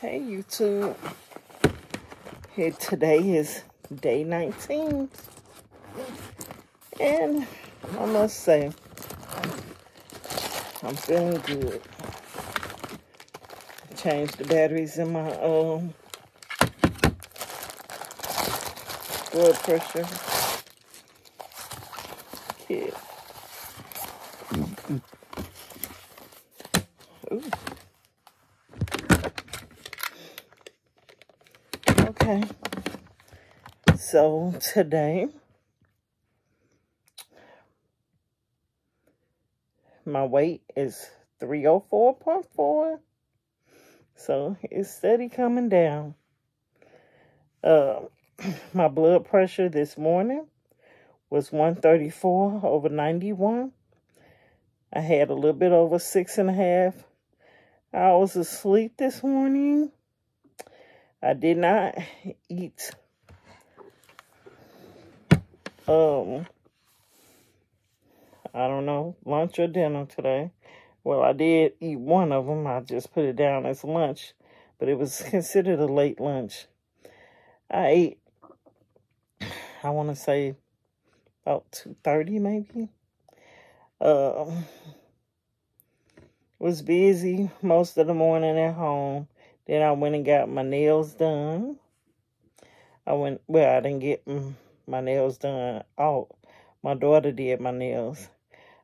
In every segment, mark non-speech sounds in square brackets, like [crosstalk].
Hey YouTube. Here today is day 19. And I must say, I'm feeling good. Changed the batteries in my um blood pressure kit. Okay. So today my weight is 304.4. So it's steady coming down. Uh, [clears throat] my blood pressure this morning was 134 over 91. I had a little bit over six and a half hours of sleep this morning. I did not eat um I don't know, lunch or dinner today. Well, I did eat one of them. I just put it down as lunch, but it was [laughs] considered a late lunch. I ate, I want to say about 2.30 maybe. Um, was busy most of the morning at home. Then I went and got my nails done. I went, well, I didn't get my nails done Oh, My daughter did my nails.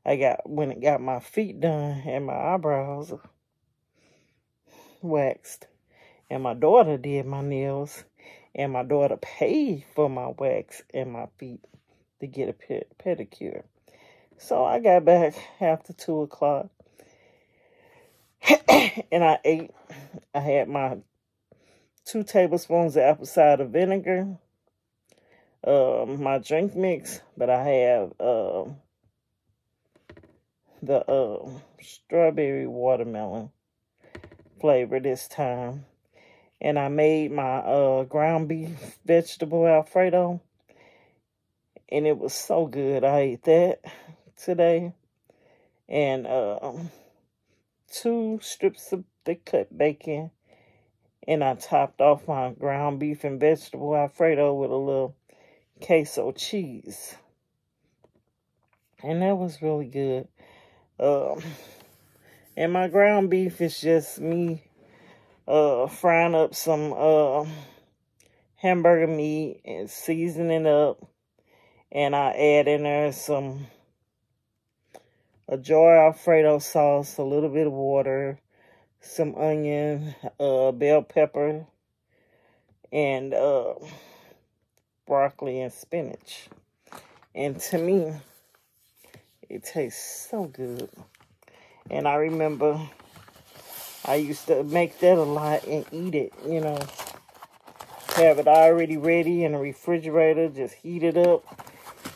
I got when it got my feet done and my eyebrows waxed. And my daughter did my nails. And my daughter paid for my wax and my feet to get a pedicure. So I got back after 2 o'clock. [coughs] and I ate. I had my two tablespoons of apple cider vinegar. Um, my drink mix. But I have... Uh, the uh, strawberry watermelon flavor this time. And I made my uh, ground beef vegetable Alfredo. And it was so good. I ate that today. And uh, two strips of thick cut bacon. And I topped off my ground beef and vegetable Alfredo with a little queso cheese. And that was really good. Um, and my ground beef is just me uh, frying up some uh, hamburger meat and seasoning up. And I add in there some a jar of Alfredo sauce, a little bit of water, some onion, uh, bell pepper, and uh, broccoli and spinach. And to me, it tastes so good. And I remember I used to make that a lot and eat it, you know. Have it already ready in the refrigerator, just heat it up.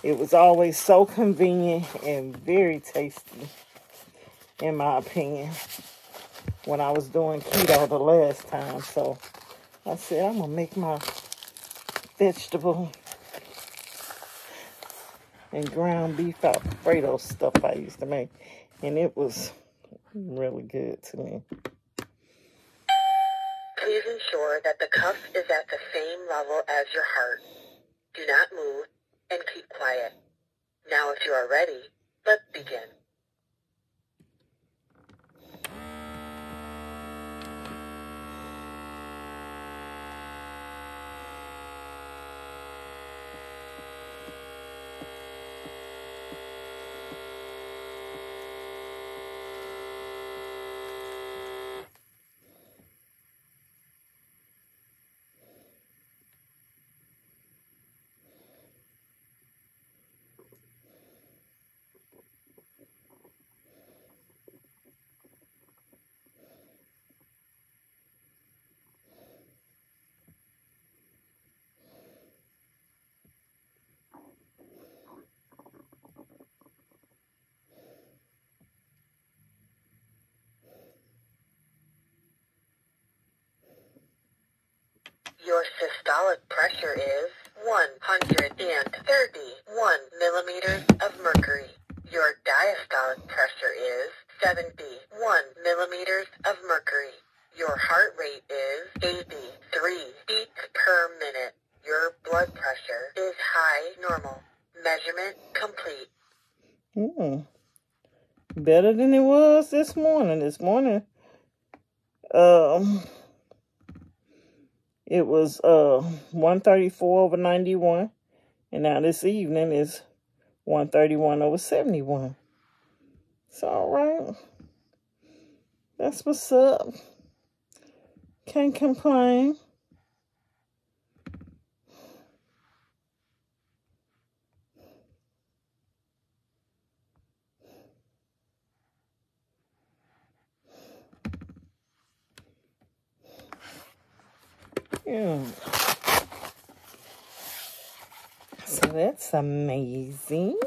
It was always so convenient and very tasty, in my opinion, when I was doing keto the last time. So I said, I'm going to make my vegetable and ground beef Alfredo stuff I used to make. And it was really good to me. Please ensure that the cuff is at the same level as your heart. Do not move and keep quiet. Now if you are ready, let's begin. Pressure is 131 millimeters of mercury. Your diastolic pressure is 71 millimeters of mercury. Your heart rate is 83 beats per minute. Your blood pressure is high normal. Measurement complete. Hmm. Better than it was this morning. This morning, um, it was uh 134 over 91. And now this evening is 131 over 71. It's all right. That's what's up. Can't complain. So that's amazing.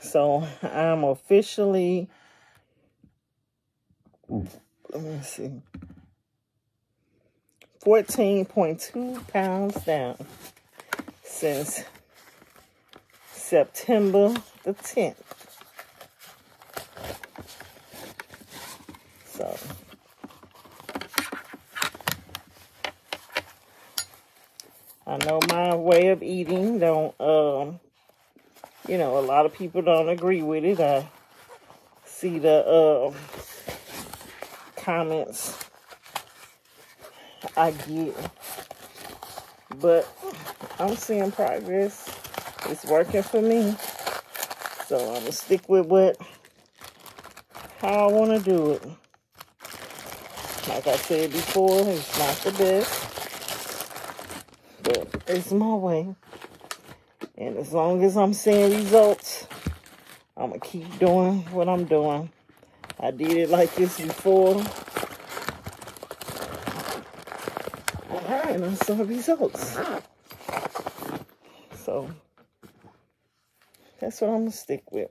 So I'm officially, let me see, 14.2 pounds down since September the 10th. So I know my way of eating don't, um, you know, a lot of people don't agree with it. I see the uh, comments I get, but I'm seeing progress. It's working for me, so I'm gonna stick with what how I want to do it. Like I said before, it's not the best but it's my way. And as long as I'm seeing results, I'm going to keep doing what I'm doing. I did it like this before. And I saw results. So, that's what I'm going to stick with.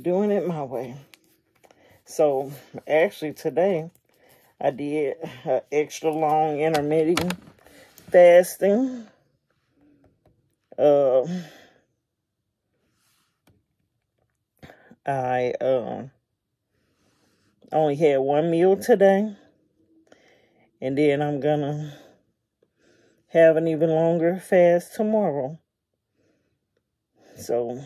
Doing it my way. So, actually today, I did an extra long intermittent fasting. Uh, I uh, only had one meal today. And then I'm going to have an even longer fast tomorrow. So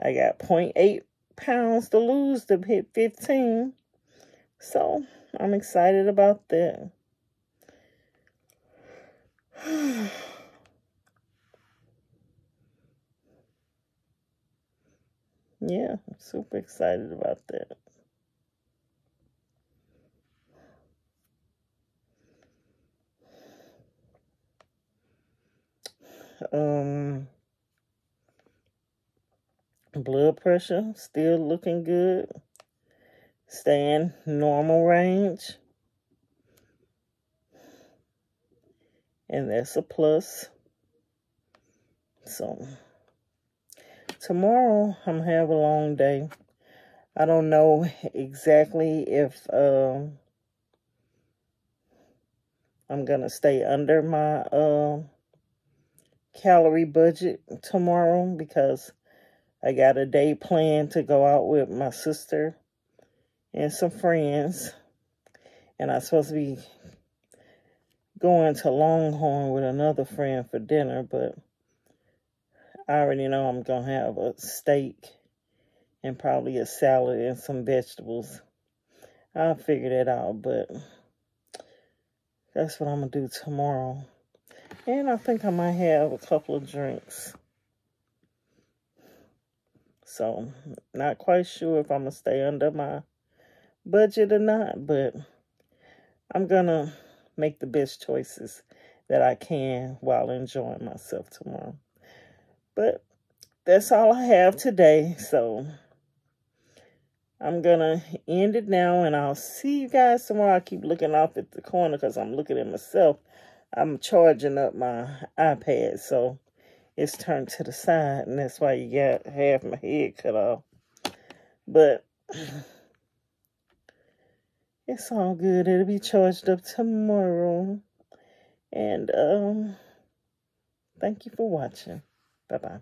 I got 0.8 pounds to lose to hit 15. So I'm excited about that. [sighs] yeah, I'm super excited about that. Um, blood pressure still looking good. Staying normal range. And that's a plus. So tomorrow I'm gonna have a long day. I don't know exactly if um, I'm gonna stay under my uh, calorie budget tomorrow because I got a day planned to go out with my sister and some friends. And I'm supposed to be going to Longhorn with another friend for dinner, but I already know I'm going to have a steak and probably a salad and some vegetables. I'll figure that out, but that's what I'm going to do tomorrow. And I think I might have a couple of drinks. So, not quite sure if I'm going to stay under my budget or not, but I'm going to make the best choices that I can while enjoying myself tomorrow. But that's all I have today. So I'm going to end it now and I'll see you guys tomorrow. I keep looking off at the corner because I'm looking at myself. I'm charging up my iPad. So it's turned to the side and that's why you got half my head cut off. But it's all good. It'll be charged up tomorrow. And um thank you for watching. Bye-bye.